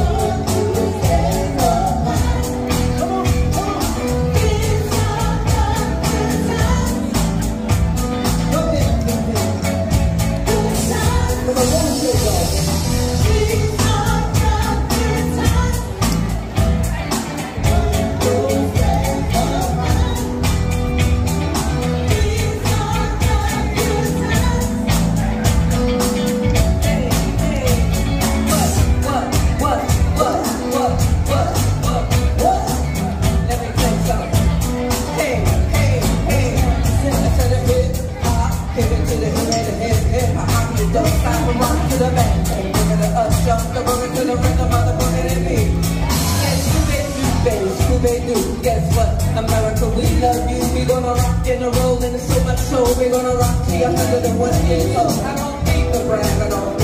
Oh. jump the boogie to the rhythm of the boogie me. Yes, Scooby-Doo, baby, Scooby-Doo. Guess what? America, we love you. We gonna rock and roll, in the so Show. so. We gonna rock to you're 101 years old. I don't need the brand, I don't